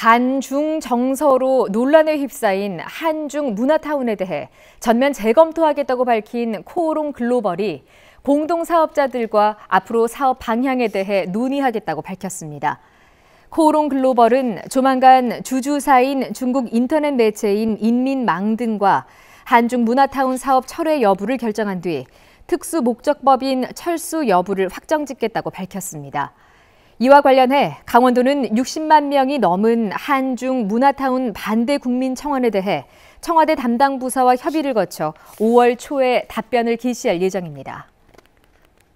반중 정서로 논란에 휩싸인 한중 문화타운에 대해 전면 재검토하겠다고 밝힌 코오롱 글로벌이 공동 사업자들과 앞으로 사업 방향에 대해 논의하겠다고 밝혔습니다. 코오롱 글로벌은 조만간 주주사인 중국 인터넷 매체인 인민망 등과 한중 문화타운 사업 철회 여부를 결정한 뒤 특수 목적법인 철수 여부를 확정짓겠다고 밝혔습니다. 이와 관련해 강원도는 60만 명이 넘은 한중 문화타운 반대 국민 청원에 대해 청와대 담당 부서와 협의를 거쳐 5월 초에 답변을 개시할 예정입니다.